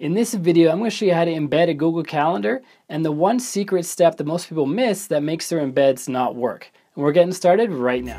In this video, I'm going to show you how to embed a Google Calendar and the one secret step that most people miss that makes their embeds not work. And we're getting started right now.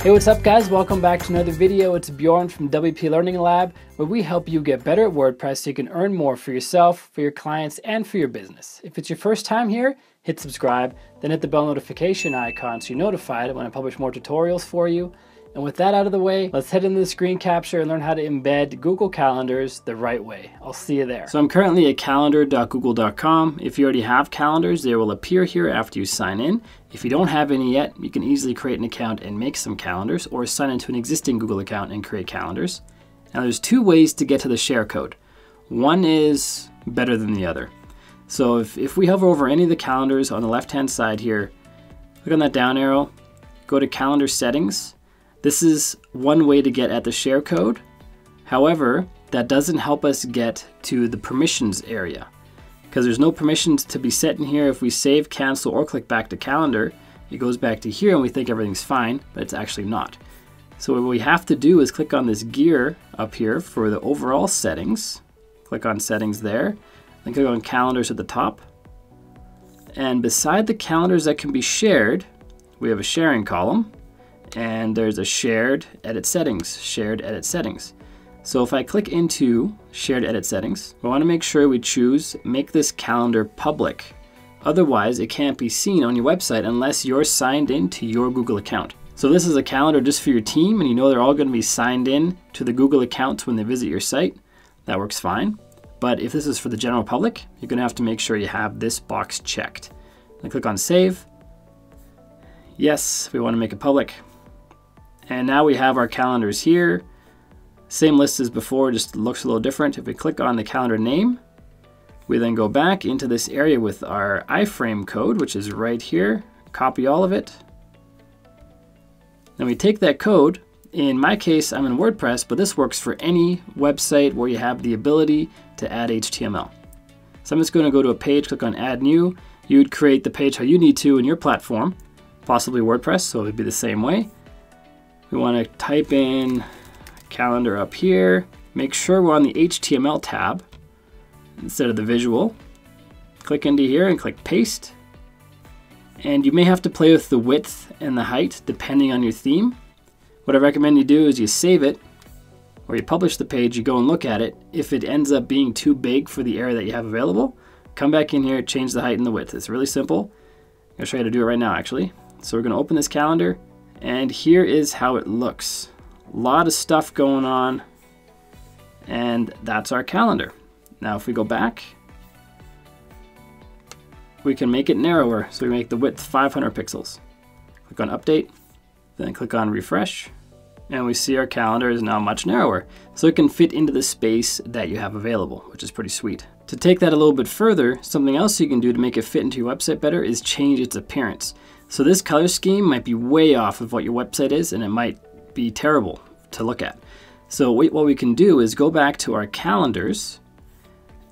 Hey, what's up guys? Welcome back to another video. It's Bjorn from WP Learning Lab, where we help you get better at WordPress so you can earn more for yourself, for your clients, and for your business. If it's your first time here, hit subscribe, then hit the bell notification icon so you're notified when I publish more tutorials for you. And with that out of the way, let's head into the screen capture and learn how to embed Google Calendars the right way. I'll see you there. So I'm currently at calendar.google.com. If you already have calendars, they will appear here after you sign in. If you don't have any yet, you can easily create an account and make some calendars or sign into an existing Google account and create calendars. Now there's two ways to get to the share code. One is better than the other. So if, if we hover over any of the calendars on the left hand side here, click on that down arrow, go to calendar settings, this is one way to get at the share code. However, that doesn't help us get to the permissions area because there's no permissions to be set in here. If we save, cancel, or click back to calendar, it goes back to here and we think everything's fine, but it's actually not. So what we have to do is click on this gear up here for the overall settings. Click on settings there, then click on calendars at the top. And beside the calendars that can be shared, we have a sharing column and there's a shared edit settings, shared edit settings. So if I click into shared edit settings, we want to make sure we choose make this calendar public. Otherwise, it can't be seen on your website unless you're signed in to your Google account. So this is a calendar just for your team and you know they're all going to be signed in to the Google accounts when they visit your site. That works fine. But if this is for the general public, you're going to have to make sure you have this box checked. I click on save. Yes, we want to make it public. And now we have our calendars here. Same list as before, just looks a little different. If we click on the calendar name, we then go back into this area with our iframe code, which is right here. Copy all of it. Then we take that code. In my case, I'm in WordPress, but this works for any website where you have the ability to add HTML. So I'm just going to go to a page, click on Add New. You'd create the page how you need to in your platform, possibly WordPress, so it would be the same way. We want to type in calendar up here. Make sure we're on the HTML tab instead of the visual. Click into here and click paste. And you may have to play with the width and the height depending on your theme. What I recommend you do is you save it or you publish the page, you go and look at it. If it ends up being too big for the area that you have available, come back in here, change the height and the width. It's really simple. I'm gonna show you how to do it right now actually. So we're gonna open this calendar, and here is how it looks. A lot of stuff going on. And that's our calendar. Now if we go back, we can make it narrower. So we make the width 500 pixels. Click on update, then click on refresh, and we see our calendar is now much narrower. So it can fit into the space that you have available, which is pretty sweet. To take that a little bit further, something else you can do to make it fit into your website better is change its appearance. So this color scheme might be way off of what your website is and it might be terrible to look at. So what we can do is go back to our calendars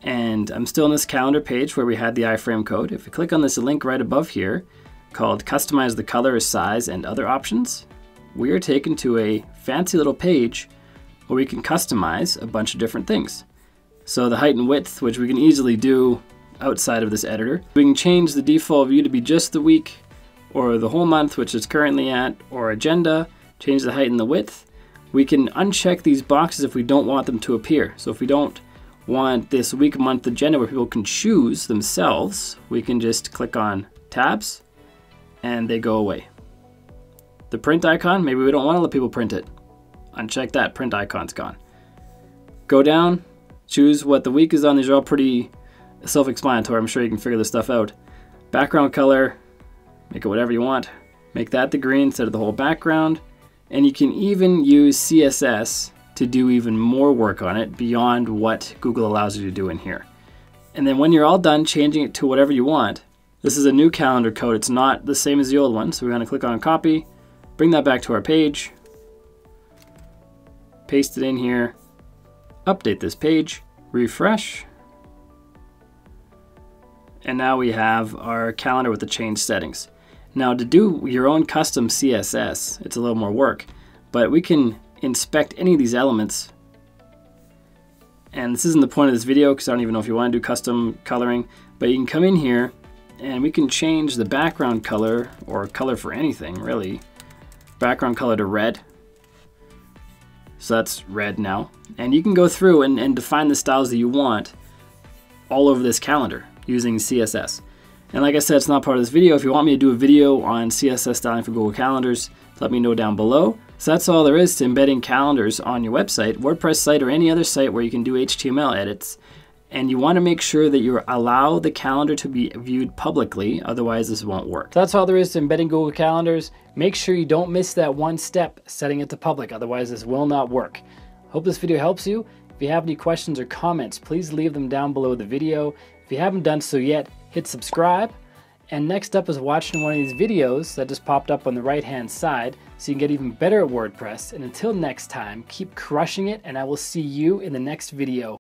and I'm still in this calendar page where we had the iframe code. If we click on this link right above here called customize the color, size, and other options, we are taken to a fancy little page where we can customize a bunch of different things. So the height and width, which we can easily do outside of this editor. We can change the default view to be just the week, or the whole month, which is currently at, or agenda, change the height and the width. We can uncheck these boxes if we don't want them to appear. So if we don't want this week, month, agenda where people can choose themselves, we can just click on tabs and they go away. The print icon, maybe we don't want to let people print it. Uncheck that, print icon's gone. Go down, choose what the week is on. These are all pretty self-explanatory. I'm sure you can figure this stuff out. Background color, Make it whatever you want. Make that the green instead of the whole background. And you can even use CSS to do even more work on it beyond what Google allows you to do in here. And then when you're all done changing it to whatever you want, this is a new calendar code. It's not the same as the old one. So we're gonna click on copy, bring that back to our page, paste it in here, update this page, refresh, and now we have our calendar with the changed settings. Now to do your own custom CSS, it's a little more work, but we can inspect any of these elements And this isn't the point of this video because I don't even know if you want to do custom coloring, but you can come in here and we can change the background color or color for anything really. Background color to red. So that's red now. And you can go through and, and define the styles that you want all over this calendar using CSS. And like I said, it's not part of this video. If you want me to do a video on CSS styling for Google Calendars, let me know down below. So that's all there is to embedding calendars on your website, WordPress site, or any other site where you can do HTML edits. And you want to make sure that you allow the calendar to be viewed publicly, otherwise this won't work. So that's all there is to embedding Google Calendars. Make sure you don't miss that one step, setting it to public, otherwise this will not work. Hope this video helps you. If you have any questions or comments, please leave them down below the video. If you haven't done so yet, hit subscribe. And next up is watching one of these videos that just popped up on the right hand side so you can get even better at WordPress. And until next time, keep crushing it and I will see you in the next video.